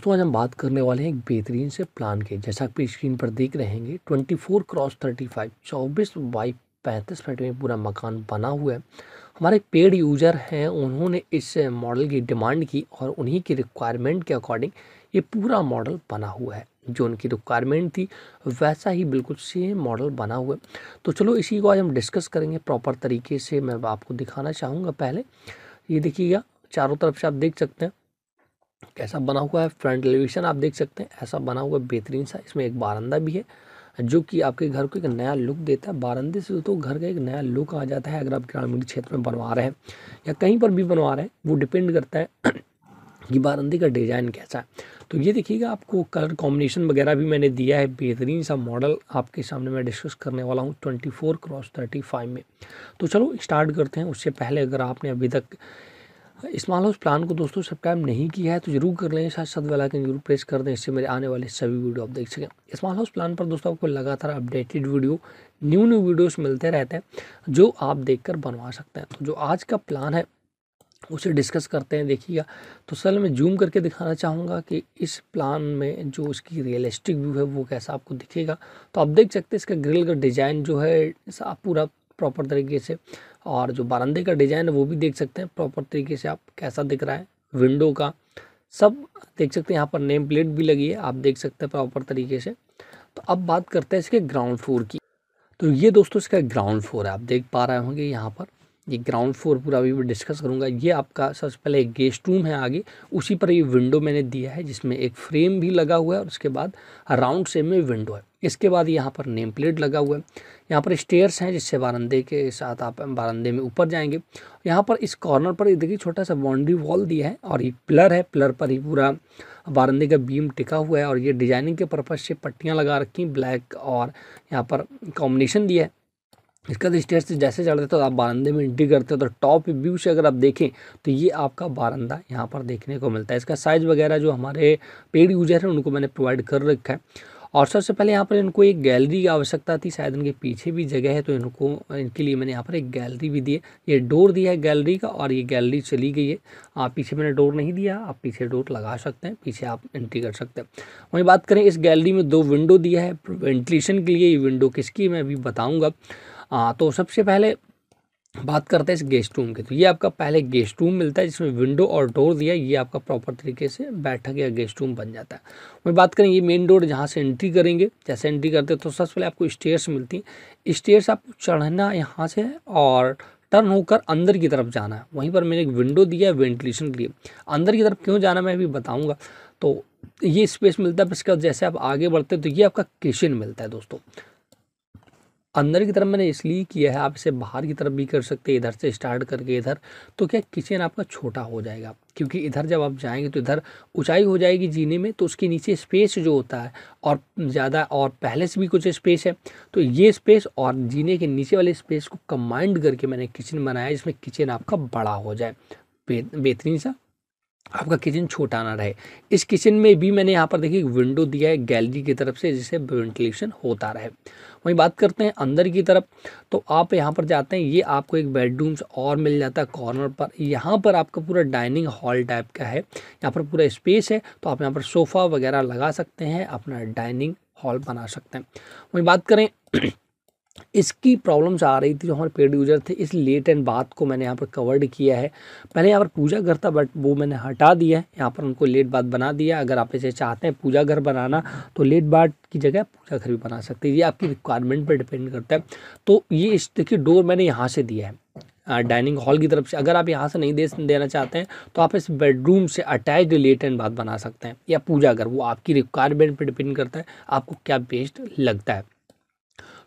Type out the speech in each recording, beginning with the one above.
दोस्तों, आज हम बात करने वाले हैं एक बेहतरीन से प्लान के। जैसा आप स्क्रीन पर देख रहे हैं twenty four cross thirty five, चौबीस बाई पैंतीस मिनट में पूरा मकान बना हुआ है। हमारे पेड यूज़र हैं, उन्होंने इस मॉडल की डिमांड की और उन्हीं की रिक्वायरमेंट के अकॉर्डिंग ये पूरा मॉडल बना हुआ है। जो उनकी रिक्वायरमेंट थी, वैसा ही बिल्कुल सेम मॉडल बना हुआ है। तो चलो, इसी को आज हम डिस्कस करेंगे प्रॉपर तरीके से। मैं आपको दिखाना चाहूँगा पहले। ये देखिएगा, चारों तरफ़ से आप देख सकते हैं कैसा बना हुआ है, फ्रंट एलिवेशन आप देख सकते हैं, ऐसा बना हुआ बेहतरीन सा, इसमें एक बारंदा भी है, जो कि आपके घर को एक नया लुक देता है। बारंदे से तो घर का एक नया लुक आ जाता है, अगर आप ग्रामीण क्षेत्र में बनवा रहे हैं या कहीं पर भी बनवा रहे हैं, वो डिपेंड करता है कि बारंदे का डिज़ाइन कैसा है। तो ये देखिएगा आपको, कलर कॉम्बिनेशन वगैरह भी मैंने दिया है, बेहतरीन सा मॉडल आपके सामने मैं डिस्कस करने वाला हूँ, twenty four cross thirty five में। तो चलो स्टार्ट करते हैं, उससे पहले अगर आपने अभी तक स्मॉल हाउस प्लान को दोस्तों सब्सक्राइब नहीं किया है तो ज़रूर कर लें। साथ साथ वाला आइकन ज़रूर प्रेस कर दें, इससे मेरे आने वाले सभी वीडियो आप देख सकें। स्मॉल हाउस प्लान पर दोस्तों आपको लगातार updated video new new videos मिलते रहते हैं, जो आप देखकर बनवा सकते हैं। तो जो आज का प्लान है, उसे डिस्कस करते हैं, देखिएगा। तो सर, मैं जूम करके दिखाना चाहूँगा कि इस प्लान में जो इसकी रियलिस्टिक व्यू है, वो कैसा आपको दिखेगा। तो आप देख सकते हैं इसका ग्रिल का डिज़ाइन जो है पूरा प्रॉपर तरीके से। और जो बारंदे का डिज़ाइन है, वो भी देख सकते हैं। प्रॉपर तरीके से आप कैसा दिख रहा है विंडो का। सब देख सकते हैं, यहाँ पर नेम प्लेट भी लगी है, आप देख सकते हैं प्रॉपर तरीके से। तो अब बात करते हैं इसके ग्राउंड फ्लोर की। तो ये दोस्तों, इसका ग्राउंड फ्लोर है। आप देख पा रहे होंगे यहाँ पर। ये ग्राउंड फ्लोर पूरा अभी भी डिस्कस करूँगा। ये आपका सबसे पहले एक गेस्ट रूम है आगे। उसी पर ये विंडो मैंने दिया है, जिसमें एक फ्रेम भी लगा हुआ है और उसके बाद राउंड सेम में विंडो है। इसके बाद यहाँ पर नेम प्लेट लगा हुआ है। यहाँ पर स्टेयर्स हैं जिससे बारंदे के साथ आप बारंदे में ऊपर जाएँगे। यहाँ पर इस कॉर्नर पर देखिए, छोटा सा बाउंड्री वॉल दिया है और ये पिलर है। पिलर पर ही पूरा बारंदे का बीम टिका हुआ है और ये डिज़ाइनिंग के पर्पज़ से पट्टियाँ लगा रखी ब्लैक और यहाँ पर कॉम्बिनेशन दिया है। इसका स्टेयर से जैसे चढ़ते तो आप बारंदे में एंट्री करते हो तो टॉप व्यू से अगर आप देखें तो ये आपका बारंदा यहाँ पर देखने को मिलता है। इसका साइज़ वगैरह जो हमारे पेड यूज़र हैं उनको मैंने प्रोवाइड कर रखा है। और सबसे पहले यहाँ पर इनको एक गैलरी की आवश्यकता थी, शायद इनके पीछे भी जगह है तो इनको, इनके लिए मैंने यहाँ पर एक गैलरी भी दी है। ये डोर दिया है गैलरी का और ये गैलरी चली गई है। आप पीछे मैंने डोर नहीं दिया, आप पीछे डोर लगा सकते हैं, पीछे आप एंट्री कर सकते हैं। वहीं बात करें, इस गैलरी में दो विंडो दिया है, वेंटिलेशन के लिए, ये विंडो किसकी मैं अभी बताऊँगा। तो सबसे पहले बात करते हैं इस गेस्ट रूम की। तो ये आपका पहले गेस्ट रूम मिलता है, जिसमें विंडो और डोर दिया, ये आपका प्रॉपर तरीके से बैठक या गेस्ट रूम बन जाता है। वही बात करें ये मेन डोर जहाँ से एंट्री करेंगे, जैसे एंट्री करते हैं तो सबसे पहले आपको स्टेयर्स मिलती हैं। स्टेयर्स आपको चढ़ना यहाँ से और टर्न होकर अंदर की तरफ़ जाना है। वहीं पर मैंने एक विंडो दिया है वेंटिलेशन के लिए। अंदर की तरफ़ क्यों जाना मैं अभी बताऊँगा। तो ये स्पेस मिलता है इसके बाद जैसे आप आगे बढ़ते हैं तो ये आपका किचन मिलता है दोस्तों। अंदर की तरफ़ मैंने इसलिए किया है, आप इसे बाहर की तरफ़ भी कर सकते हैं, इधर से स्टार्ट करके इधर तो क्या किचन आपका छोटा हो जाएगा? क्योंकि इधर जब आप जाएँगे तो इधर ऊंचाई हो जाएगी जीने में तो उसके नीचे स्पेस जो होता है, और ज़्यादा और पहले से भी कुछ स्पेस है तो ये स्पेस और जीने के नीचे वाले स्पेस को कम्बाइंड करके मैंने किचन बनाया, जिसमें किचन आपका बड़ा हो जाए। बेहतरीन सा आपका किचन छोटा ना रहे। इस किचन में भी मैंने यहाँ पर देखिए विंडो दिया है गैलरी की तरफ़ से, जिससे वेंटिलेशन होता रहे। वहीं बात करते हैं अंदर की तरफ़। तो आप यहाँ पर जाते हैं, ये आपको एक बेडरूम्स और मिल जाता है कॉर्नर पर। यहाँ पर आपका पूरा डाइनिंग हॉल टाइप का है। यहाँ पर पूरा स्पेस है तो आप यहाँ पर सोफ़ा वगैरह लगा सकते हैं, अपना डाइनिंग हॉल बना सकते हैं। वहीं बात करें इसकी प्रॉब्लम्स आ रही थी जो हमारे पेड यूज़र थे, इस लेट एंड बात को मैंने यहाँ पर कवर्ड किया है। पहले यहाँ पर पूजा घर था बट वो मैंने हटा दिया है। यहाँ पर उनको लेट बात बना दिया अगर आप इसे चाहते हैं पूजा घर बनाना तो लेट बात की जगह पूजा घर भी बना सकते हैं। ये आपकी रिक्वायरमेंट पर डिपेंड करता है। तो ये इस, देखिए डोर मैंने यहाँ से दिया है। डाइनिंग हॉल की तरफ़ से। अगर आप यहाँ से नहीं दे, देना चाहते हैं तो आप इस बेडरूम से अटैच लेट एंड बात बना सकते हैं। या पूजा घर, वो आपकी रिक्वायरमेंट पर डिपेंड करता है। आपको क्या बेस्ट लगता है।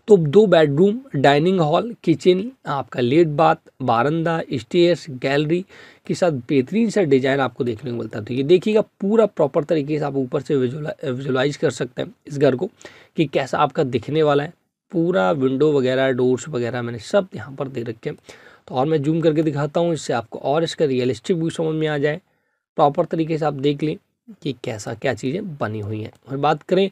तो दो बेडरूम, डाइनिंग हॉल, किचन, आपका लेट बाथ, बारंदा, स्टेयर्स, गैलरी के साथ बेहतरीन सा डिज़ाइन आपको देखने को मिलता है। तो ये देखिएगा, पूरा प्रॉपर तरीके से आप ऊपर से विजुलाइज कर सकते हैं इस घर को कि कैसा आपका दिखने वाला है। पूरा विंडो वगैरह, डोर्स वगैरह मैंने सब यहाँ पर दे रखे हैं। तो और मैं जूम करके दिखाता हूँ, इससे आपको और इसका रियलिस्टिक व्यू समझ में आ जाए। प्रॉपर तरीके से आप देख लें कि कैसा, क्या चीज़ें बनी हुई हैं। और बात करें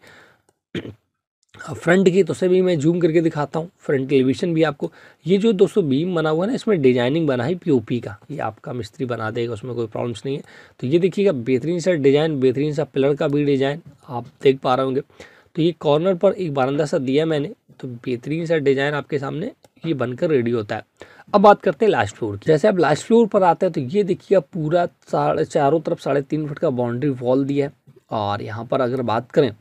फ्रंट की तो भी मैं जूम करके दिखाता हूँ, फ्रंट एलिवेशन भी आपको। ये जो दोस्तों बीम बना हुआ है ना, इसमें डिज़ाइनिंग बना है पीओपी का। ये आपका मिस्त्री बना देगा, उसमें कोई प्रॉब्लम्स नहीं है। तो ये देखिएगा, बेहतरीन सा डिज़ाइन, बेहतरीन सा पिलर का भी डिज़ाइन, आप देख पा रहे होंगे। तो ये कॉर्नर पर एक बारंदा सा दिया मैंने तो बेहतरीन सा डिज़ाइन आपके सामने ये बनकर रेडी होता है। अब बात करते हैं लास्ट फ्लोर की। जैसे आप लास्ट फ्लोर पर आते हैं तो ये देखिएगा पूरा साढ़े चारों तरफ़ साढ़े तीन फुट का बाउंड्री वॉल दिया है। और यहाँ पर अगर बात करें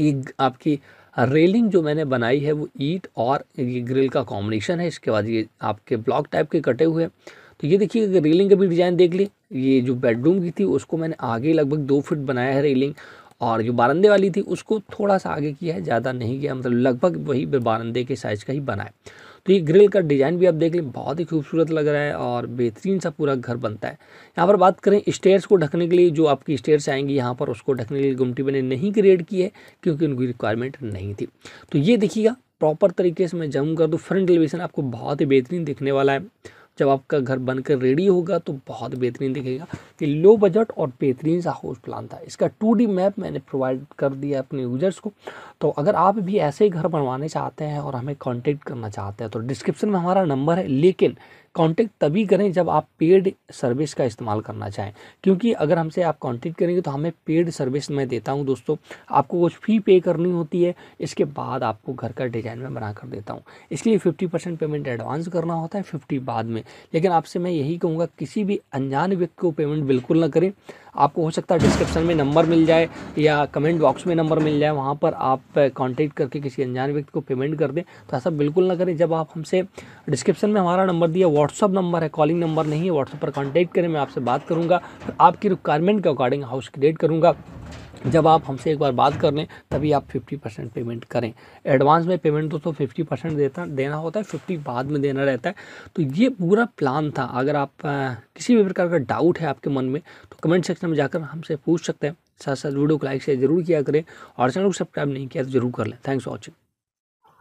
ये आपकी रेलिंग जो मैंने बनाई है वो ईट और ये ग्रिल का कॉम्बिनेशन है, इसके बाद ये आपके ब्लॉक टाइप के कटे हुए हैं। तो ये देखिए रेलिंग का भी डिज़ाइन देख ली, ये जो बेडरूम की थी, उसको मैंने आगे लगभग दो फिट बनाया है रेलिंग और जो बारंदे वाली थी, उसको थोड़ा सा आगे किया है, ज़्यादा नहीं किया मतलब लगभग वही बारंदे के साइज़ का ही बनाए तो ये ग्रिल का डिज़ाइन भी आप देख लें, बहुत ही खूबसूरत लग रहा है और बेहतरीन सा पूरा घर बनता है। यहाँ पर बात करें स्टेयर्स को ढकने के लिए, जो आपकी स्टेयर्स आएँगी यहाँ पर उसको ढकने के लिए गुमटी मैंने नहीं क्रिएट की है, क्योंकि उनकी रिक्वायरमेंट नहीं थी। तो ये देखिएगा प्रॉपर तरीके से मैं जम कर दूँ फ्रंट एलिवेशन आपको बहुत ही बेहतरीन दिखने वाला है। जब आपका घर बनकर रेडी होगा तो बहुत बेहतरीन दिखेगा कि लो बजट और बेहतरीन सा हाउस प्लान था। इसका टू मैप मैंने प्रोवाइड कर दिया अपने यूज़र्स को। तो अगर आप भी ऐसे घर बनवाने चाहते हैं और हमें कॉन्टेक्ट करना चाहते हैं तो डिस्क्रिप्शन में हमारा नंबर है, लेकिन कांटेक्ट तभी करें जब आप पेड सर्विस का इस्तेमाल करना चाहें। क्योंकि अगर हमसे आप कांटेक्ट करेंगे तो हमें पेड सर्विस मैं देता हूँ दोस्तों। आपको कुछ फ़ी पे करनी होती है, इसके बाद आपको घर का डिज़ाइन में बना कर देता हूँ। इसके लिए फिफ्टी परसेंट पेमेंट एडवांस करना होता है फिफ्टी बाद में। लेकिन आपसे मैं यही कहूँगा, किसी भी अनजान व्यक्ति को पेमेंट बिल्कुल ना करें। आपको हो सकता है डिस्क्रिप्शन में नंबर मिल जाए या कमेंट बॉक्स में नंबर मिल जाए, वहाँ पर आप कांटेक्ट करके किसी अनजान व्यक्ति को पेमेंट कर दें। तो ऐसा बिल्कुल ना करें। जब आप हमसे डिस्क्रिप्शन में हमारा नंबर दिया व्हाट्सअप नंबर है कॉलिंग नंबर नहीं है व्हाट्सअप पर कॉन्टैक्ट करें, मैं आपसे बात करूँगा आपकी रिक्वायरमेंट के अकॉर्डिंग हाउस क्रिएट करूँगा। जब आप हमसे एक बार बात कर लें तभी आप 50 परसेंट पेमेंट करें। एडवांस में पेमेंट दोस्तों 50 परसेंट देता देना होता है 50 बाद में देना रहता है। तो ये पूरा प्लान था। अगर आप आ, किसी भी प्रकार का डाउट है आपके मन में तो कमेंट सेक्शन में जाकर हमसे पूछ सकते हैं। साथ साथ वीडियो को लाइक शेयर ज़रूर किया करें और चैनल को सब्सक्राइब नहीं किया तो ज़रूर कर लें। Thanks for watching